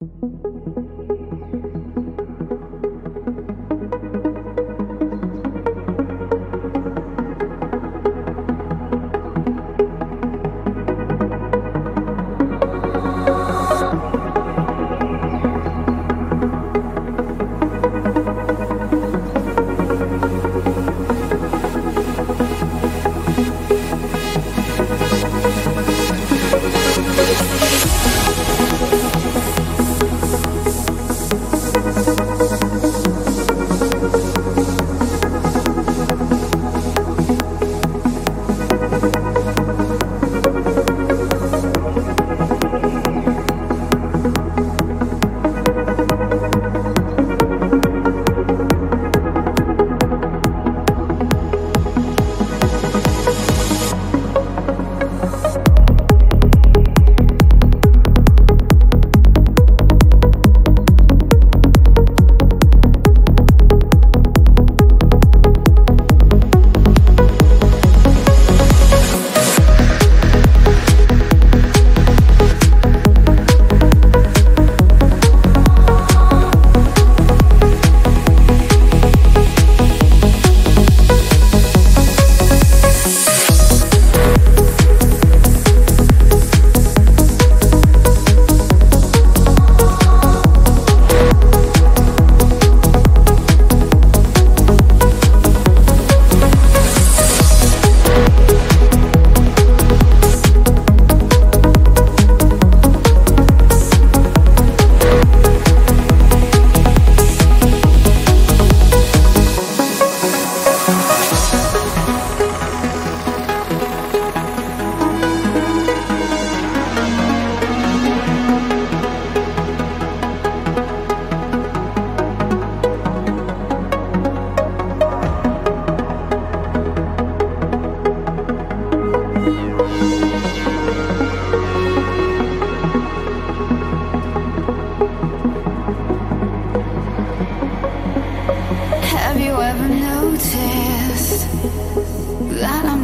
Have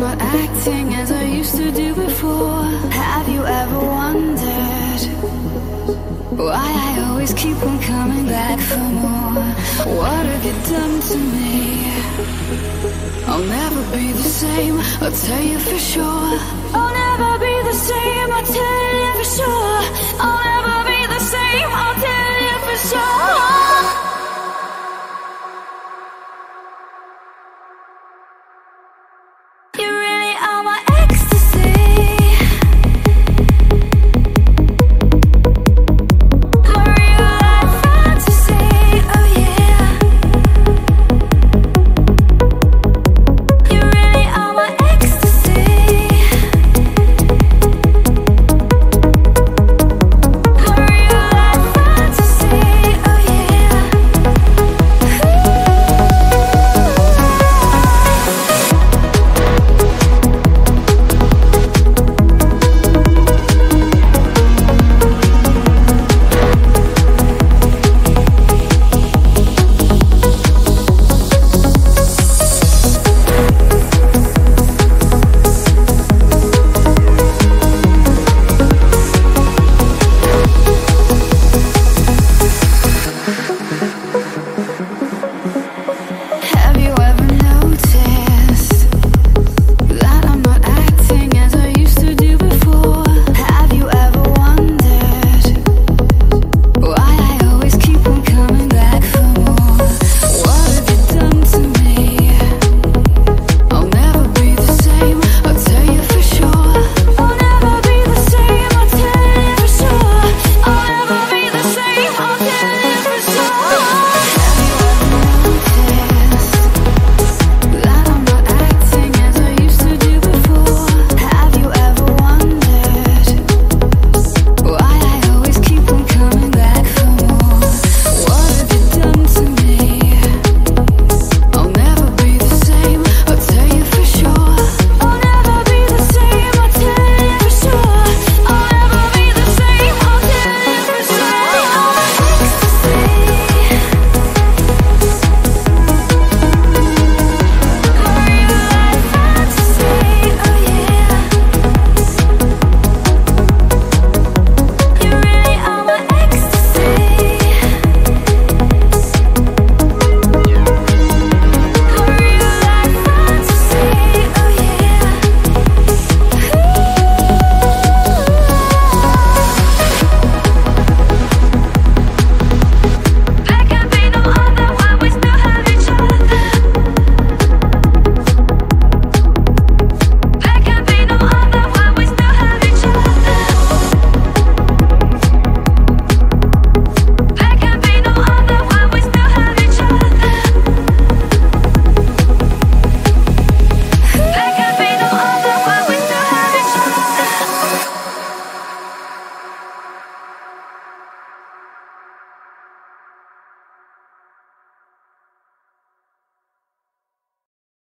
not acting as I used to do before? Have you ever wondered why I always keep on coming back for more? What have you done to me? I'll never be the same, I'll tell you for sure. I'll never be the same, I'll tell you for sure. I'll